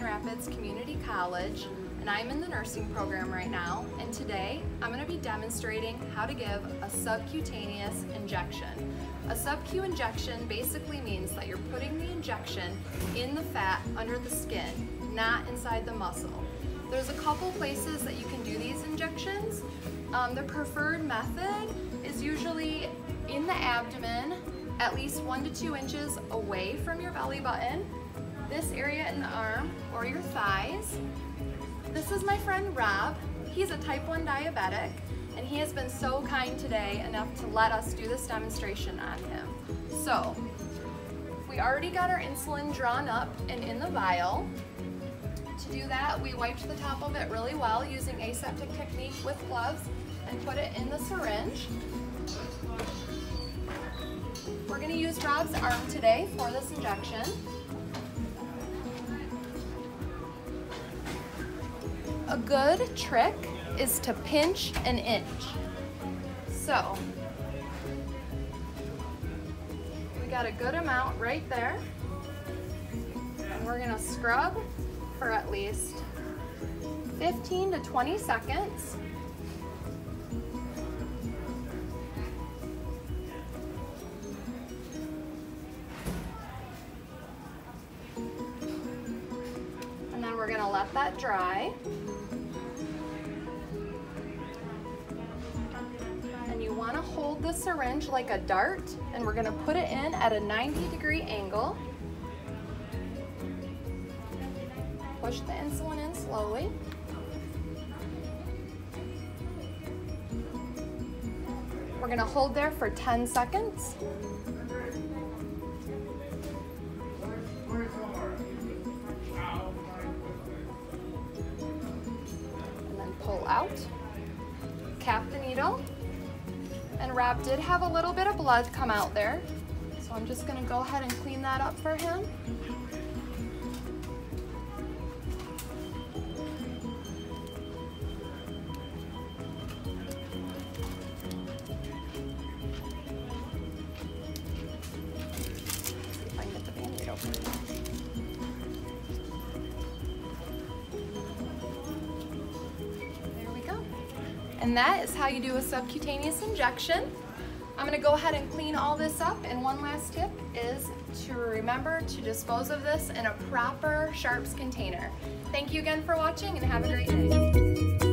Rapids Community College and I'm in the nursing program right now and today I'm going to be demonstrating how to give a subcutaneous injection. A subcu injection basically means that you're putting the injection in the fat under the skin, not inside the muscle. There's a couple places that you can do these injections. Um, the preferred method is usually in the abdomen, at least one to two inches away from your belly button, this area in the arm or your thighs. This is my friend Rob. He's a type 1 diabetic and he has been so kind today enough to let us do this demonstration on him. So, we already got our insulin drawn up and in the vial. To do that, we wiped the top of it really well using aseptic technique with gloves and put it in the syringe. We're gonna use Rob's arm today for this injection. A good trick is to pinch an inch. So, we got a good amount right there. And we're gonna scrub for at least 15 to 20 seconds. And then we're gonna let that dry. Hold the syringe like a dart, and we're gonna put it in at a 90 degree angle. Push the insulin in slowly. We're gonna hold there for 10 seconds. And then pull out. Cap the needle. And Rob did have a little bit of blood come out there. So I'm just gonna go ahead and clean that up for him. And that is how you do a subcutaneous injection. I'm gonna go ahead and clean all this up and one last tip is to remember to dispose of this in a proper sharps container. Thank you again for watching and have a great day.